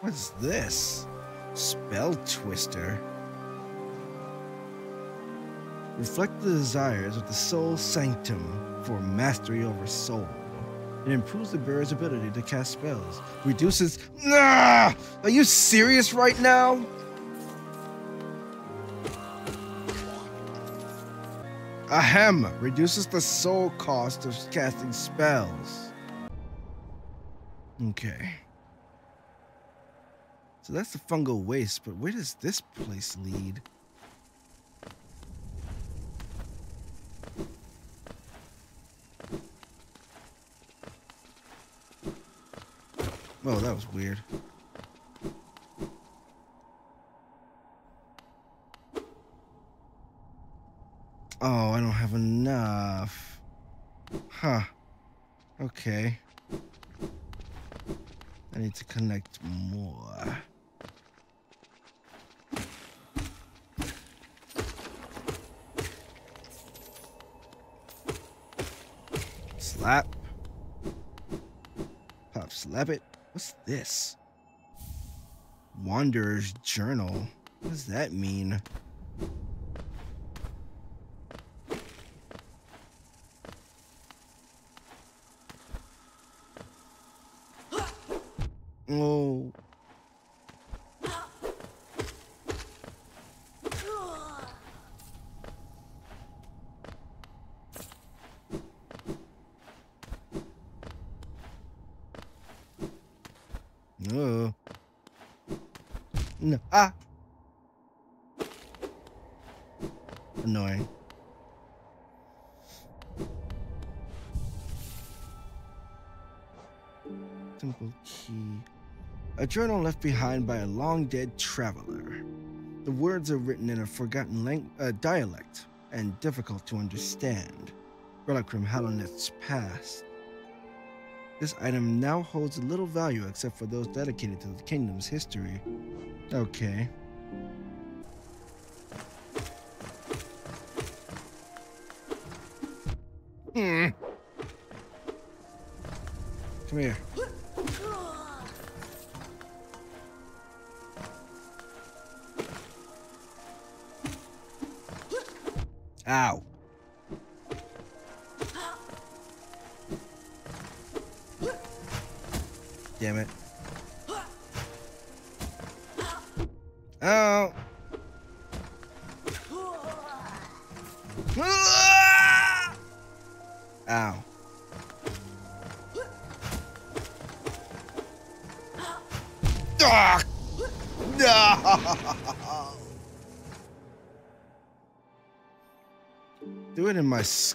What's this? Spell twister. Reflect the desires of the soul sanctum for mastery over soul. It improves the bearer's ability to cast spells. Reduces. Nah! Are you serious right now? Ahem! Reduces the soul cost of casting spells. Okay. So that's the fungal waste, but where does this place lead? Oh, that was weird. Oh, I don't have enough. Huh. Okay. I need to connect more. Slap. Pop slap it. What's this? Wanderer's Journal. What does that mean? Journal left behind by a long dead traveler. The words are written in a forgotten lang- uh, dialect and difficult to understand. Relic from Hallownest's past. This item now holds little value except for those dedicated to the kingdom's history. Okay. Hmm. Come here. Ow.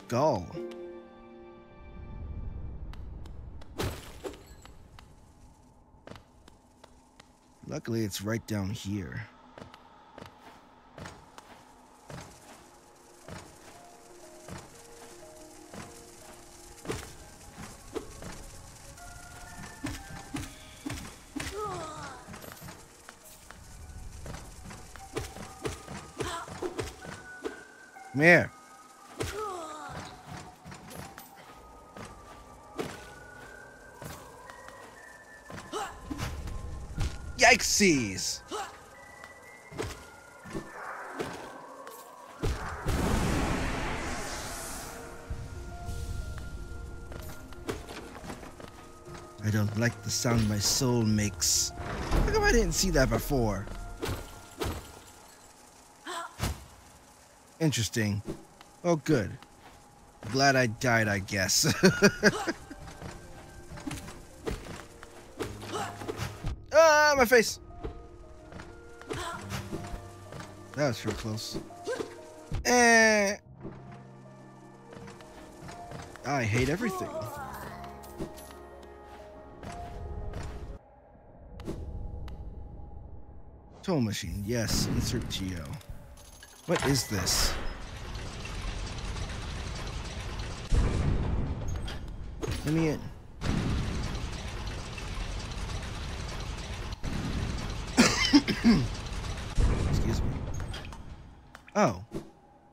Skull. Luckily, it's right down here. Come here. Sound my soul makes. How come I didn't see that before? Interesting. Oh, good. Glad I died, I guess. ah, my face! That was real close. Eh. I hate everything. Toll machine, yes. Insert geo. What is this? Let me in. Excuse me. Oh,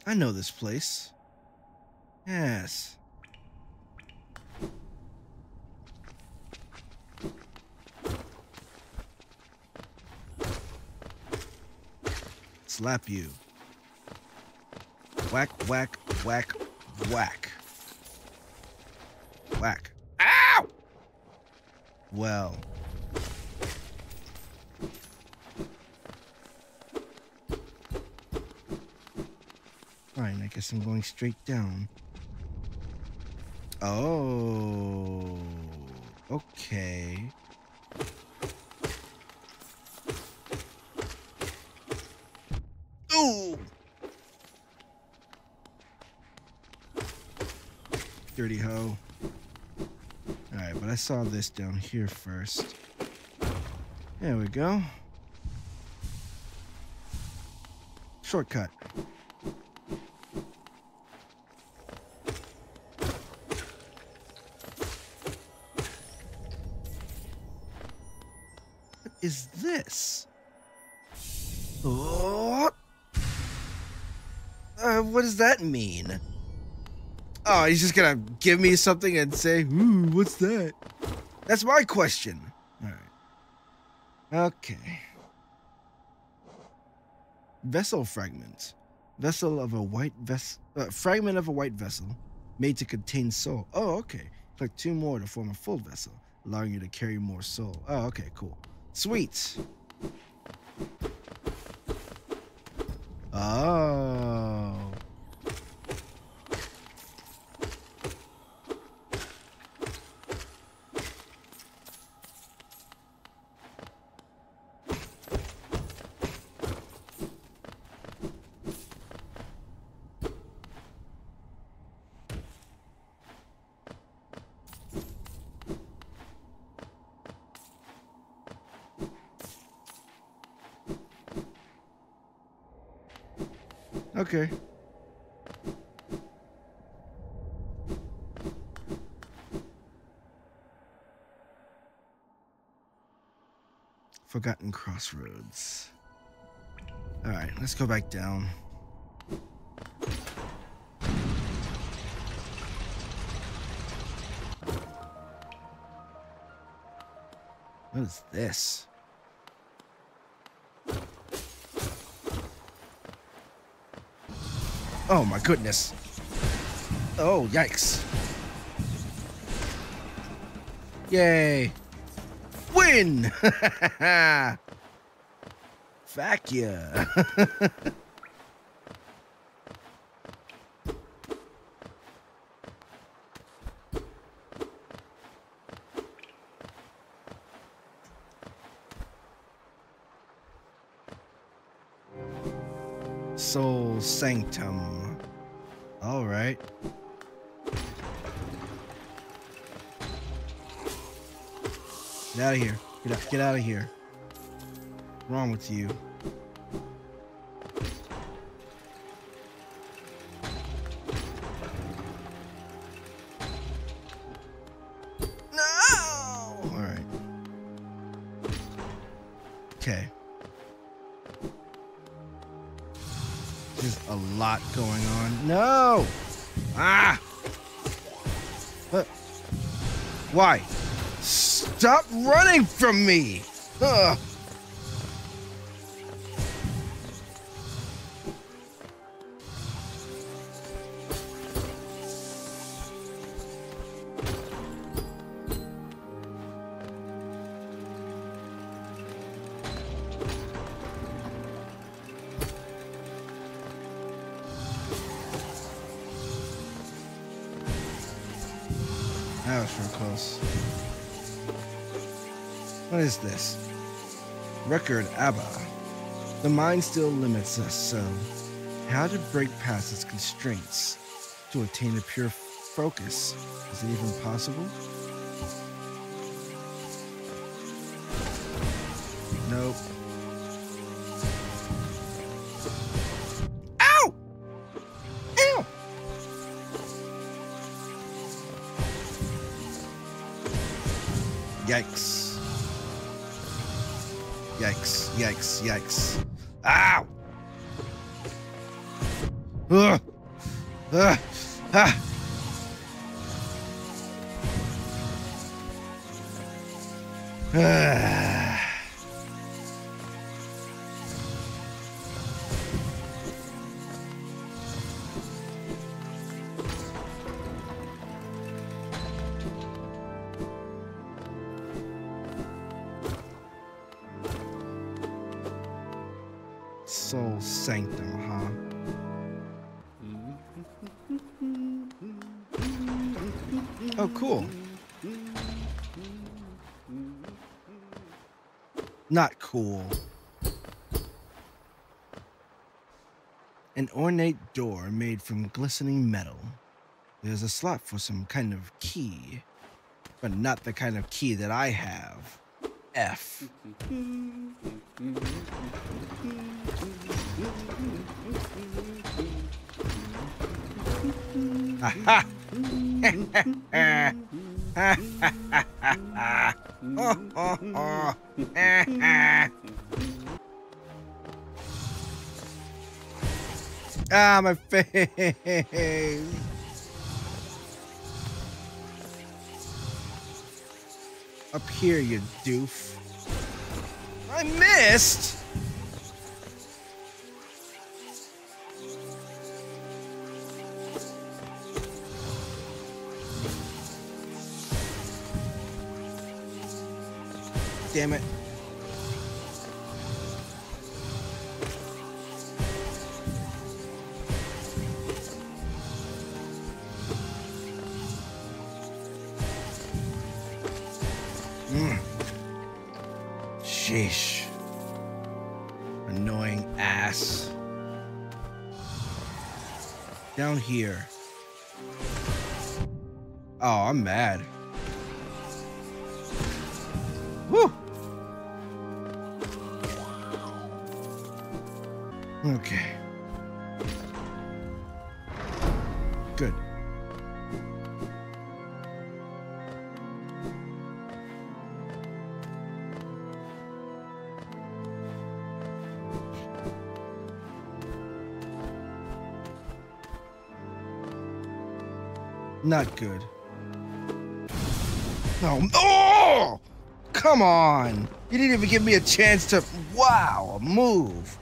I know this place. Yes. Slap you. Whack, whack, whack, whack. Whack. Ow! Well. Fine, I guess I'm going straight down. Oh. Okay. Ooh! Hoe. Alright, but I saw this down here first. There we go. Shortcut. What is this? Oh! Uh, what does that mean? Oh, he's just gonna give me something and say, "Ooh, what's that?" That's my question. All right. Okay. Vessel fragment. Vessel of a white vessel. Uh, fragment of a white vessel made to contain soul. Oh, okay. Collect two more to form a full vessel, allowing you to carry more soul. Oh, okay, cool. Sweet. Oh. Okay. Forgotten Crossroads. Alright, let's go back down. What is this? Oh my goodness. Oh, yikes. Yay. Win! Fuck yeah. Sanctum. All right. Get out of here. Get out, get out of here. What's wrong with you? There's a lot going on. No! Ah! What? Why? Stop running from me! Ugh. This? Record ABBA. The mind still limits us, so how to break past its constraints to attain a pure focus? Is it even possible? Nope. Ow! Yikes. Yikes, yikes, yikes. Ow! Ugh! Ugh! Ah! Ah. Cool. An ornate door made from glistening metal. There's a slot for some kind of key, but not the kind of key that I have. F. Aha! ah, my face. Up here, you doof. I missed! Damn it. Mm. Sheesh. Annoying ass. Down here. Oh, I'm mad. Okay. Good. Not good. No. Oh! Come on! You didn't even give me a chance to. Wow, move.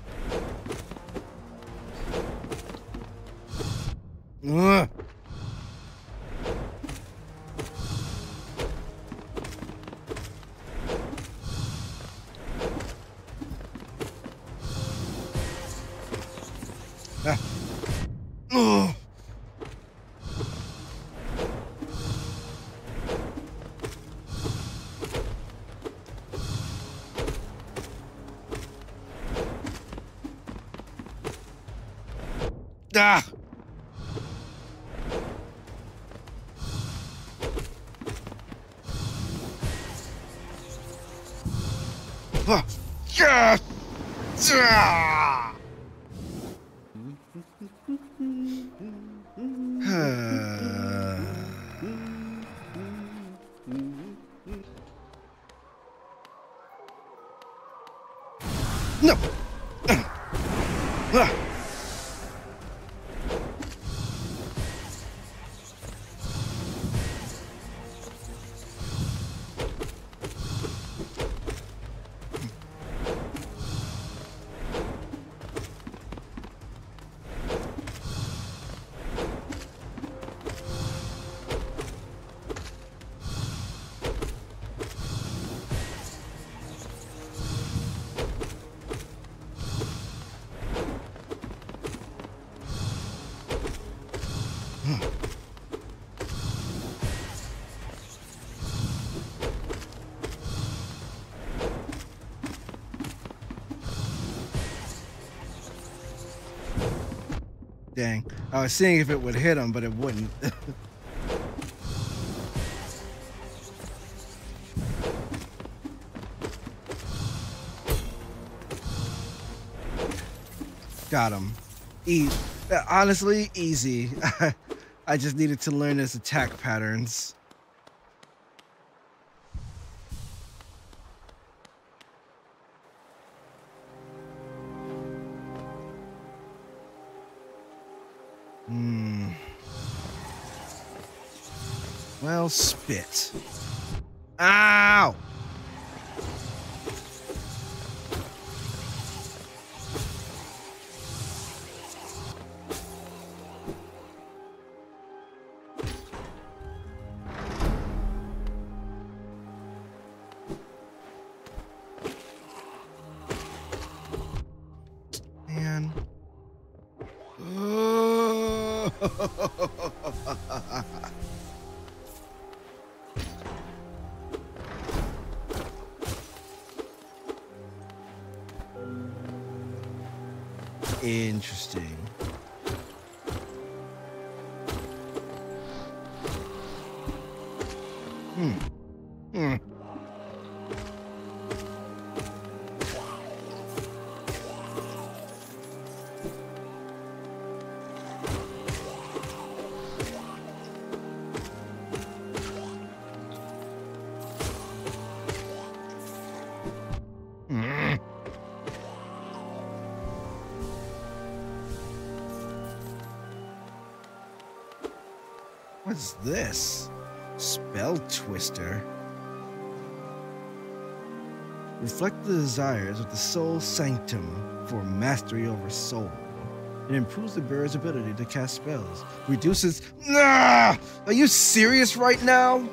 Ugh. Ah. Ugh. Dang. I was seeing if it would hit him, but it wouldn't. Got him. E honestly, easy. I just needed to learn his attack patterns. spit. Ow! Man. Oh. What's this? Spell Twister. Reflect the desires of the Soul Sanctum for mastery over soul. It improves the bearer's ability to cast spells. Reduces. Nah! Are you serious right now?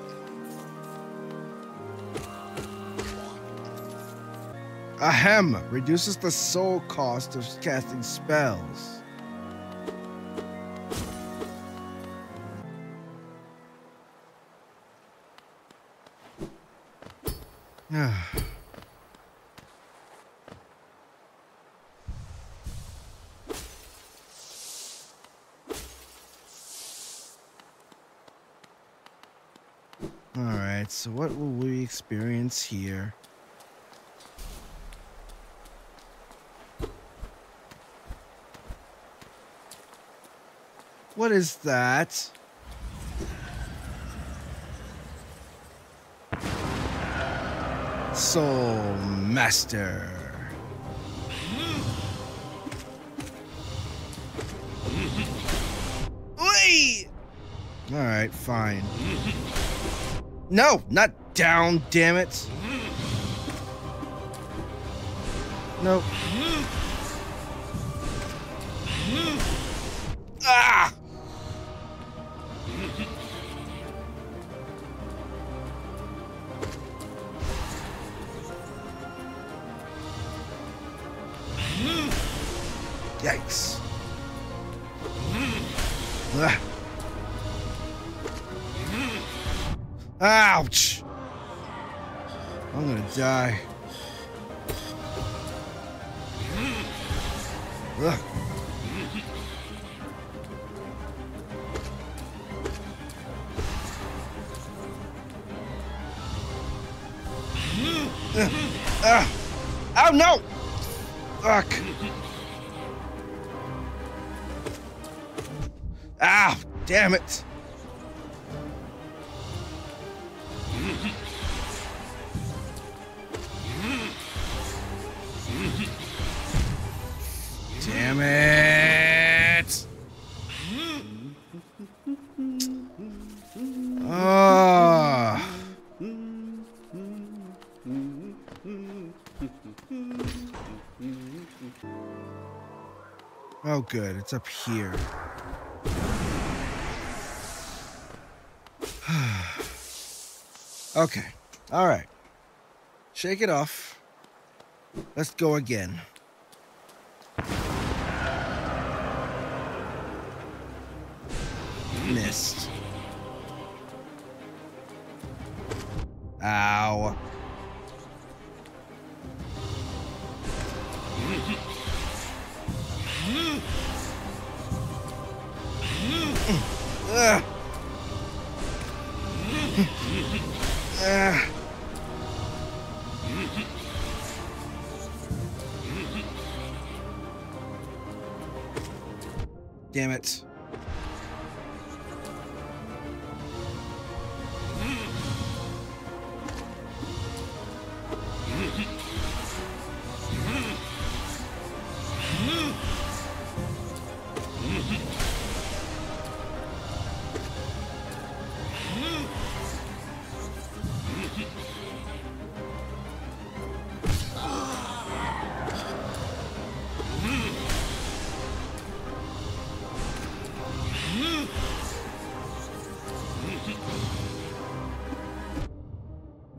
A Ahem! Reduces the soul cost of casting spells. Alright, so what will we experience here? What is that? Soul Master. Wait! Alright, fine. No, not down, damn it. Nope. Ah! Die. Ugh. Ah. Oh no! Fuck. Ah, damn it. Damn it. Ah. Oh, good. It's up here. okay. All right. Shake it off. Let's go again. Missed. Ow. Damn it.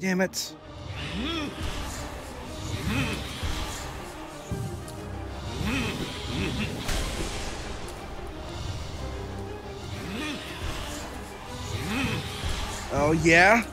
Damn it. Oh, yeah?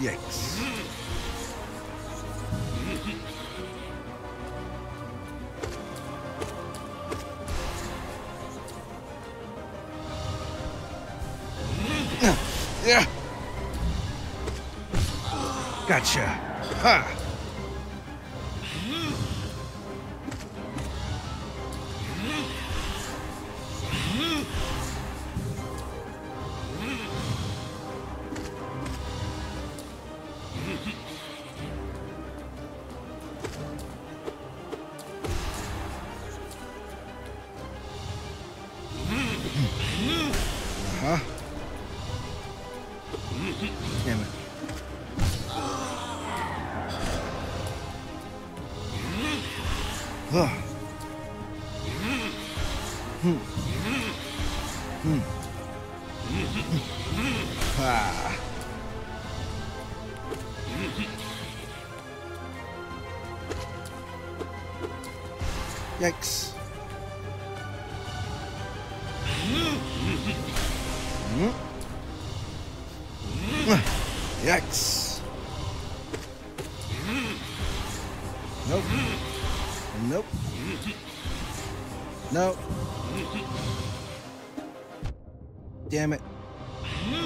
Yikes. Yeah. Gotcha. Ha. Yikes. Hmm. Yikes. Nope. Nope. Nope. Damn it.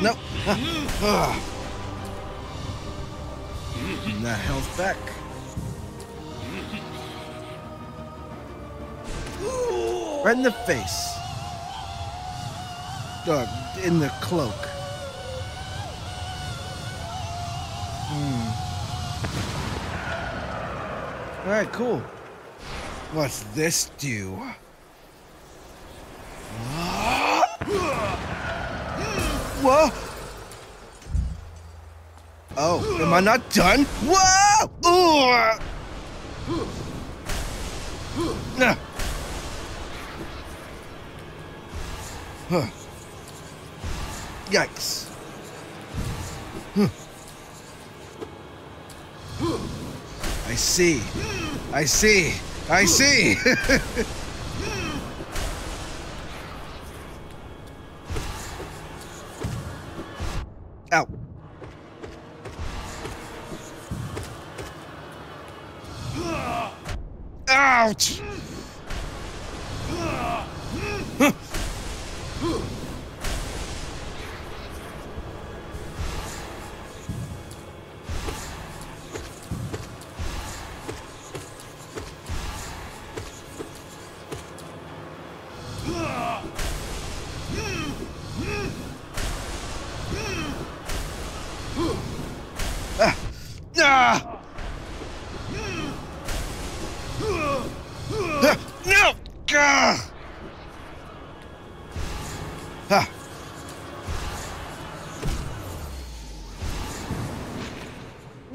Nope. Ah. That health back. Right in the face. Dog, in the cloak. Hmm. All right, cool. What's this do? Whoa! Oh, am I not done? Whoa! Ooh! Huh. Yikes. Huh. I see. I see. I see. Ow. Ouch.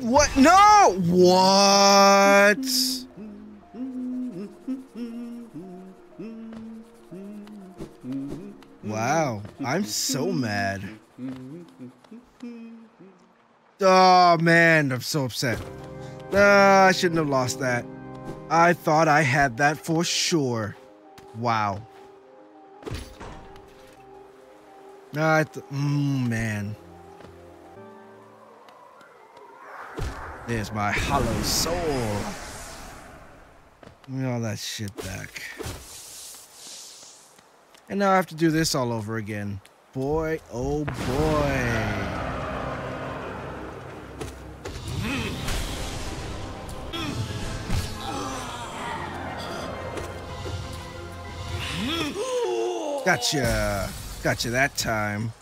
What? No! What? Wow, I'm so mad. Oh man, I'm so upset. Uh, I shouldn't have lost that. I thought I had that for sure. Wow. I th- mm, man. There's my hollow soul. Give me all that shit back. And now I have to do this all over again. Boy, oh boy. Gotcha. Gotcha that time.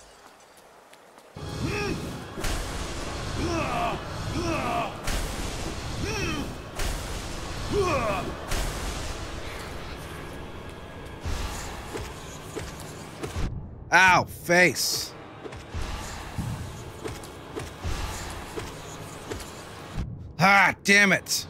Ow, face. Ah, damn it.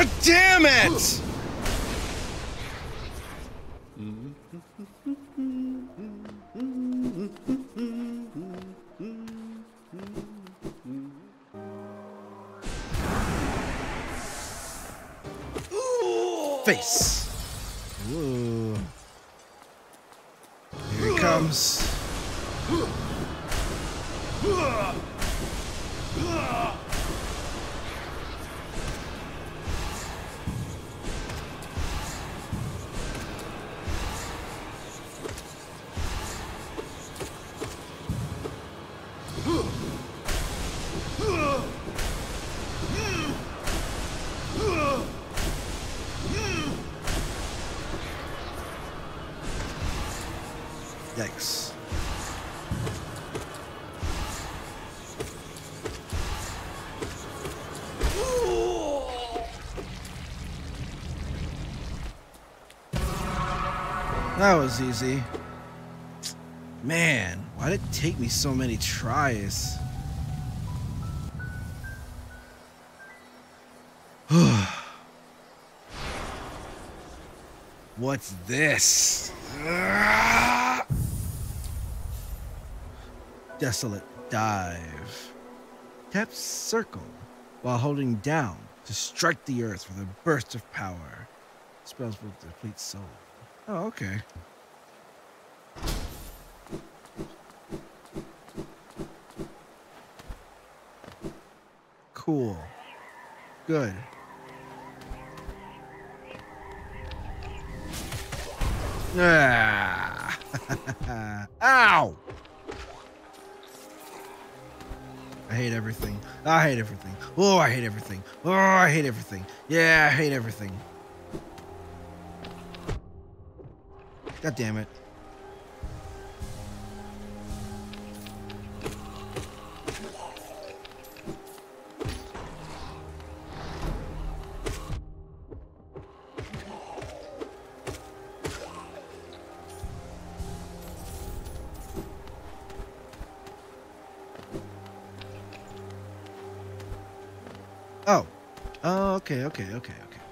Oh, damn it! That was easy. Man, why did it take me so many tries? What's this? Desolate dive. Tap circle while holding down to strike the earth with a burst of power. Spells will deplete soul. Oh, okay. Cool. Good. Ah. Ow! I hate everything. I hate everything. Oh, I hate everything. Oh, I hate everything. Yeah, I hate everything. God damn it. Oh. Oh, okay, okay, okay, okay.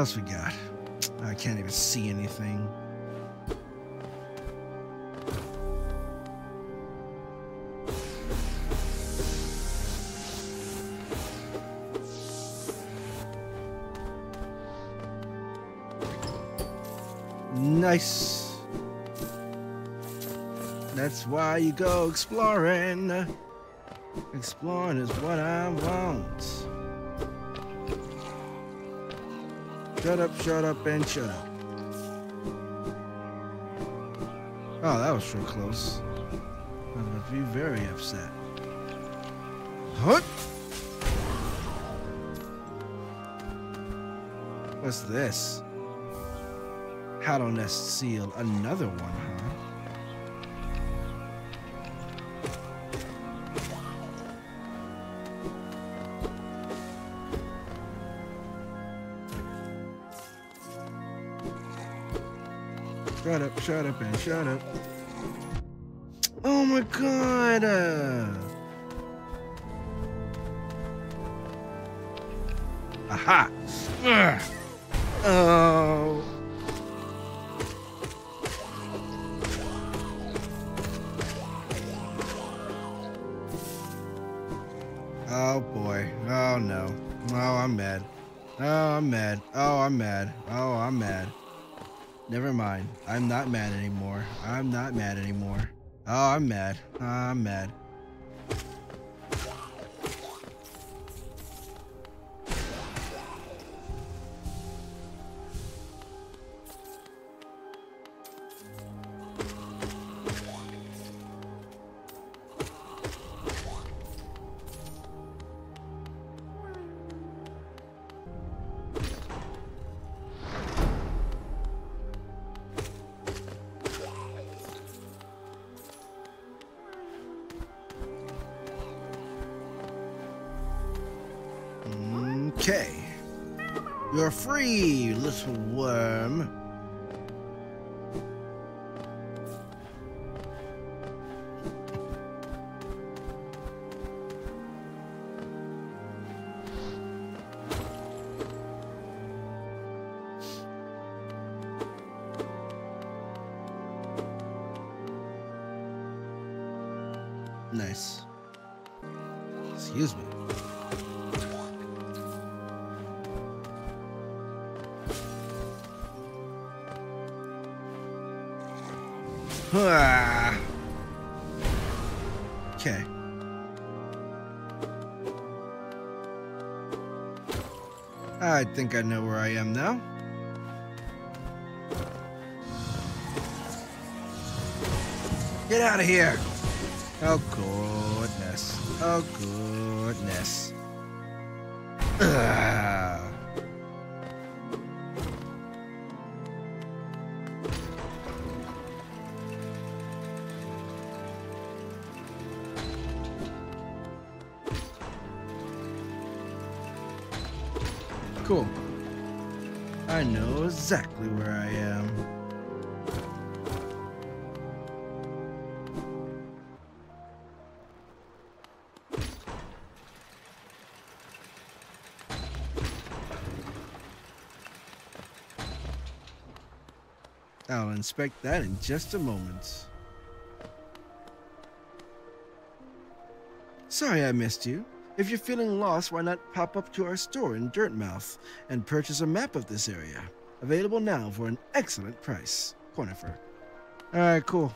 Else we got? I can't even see anything. Nice. That's why you go exploring. Exploring is what I want. Shut up, shut up, and shut up. Oh, that was real close. I'm to be very upset. Huh? What's this? Hallownest seal. Another one, huh? Shut up, shut up, and shut up. Oh my god! Uh... Aha! Ugh. Oh. Oh boy. Oh no. Oh, I'm mad. Oh, I'm mad. Oh, I'm mad. Oh, I'm mad. Never mind. I'm not mad anymore. I'm not mad anymore. Oh, I'm mad. Oh, I'm mad. Free, little worm. Okay. I think I know where I am now. Get out of here! Oh, goodness. Oh, goodness. Ugh. Ah. Exactly where I am. I'll inspect that in just a moment. Sorry I missed you. If you're feeling lost, why not pop up to our store in Dirtmouth and purchase a map of this area? Available now for an excellent price. Cornifer. Alright, cool.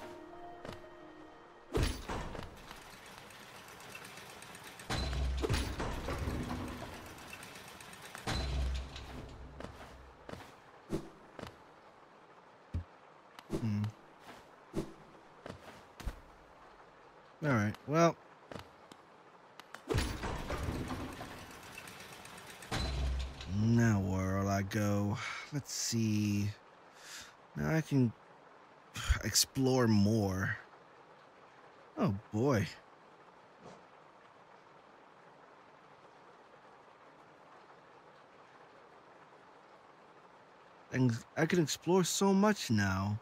Hmm. Alright, well. Now where'll I go? Let's see. Now I can explore more. Oh boy. And I can explore so much now.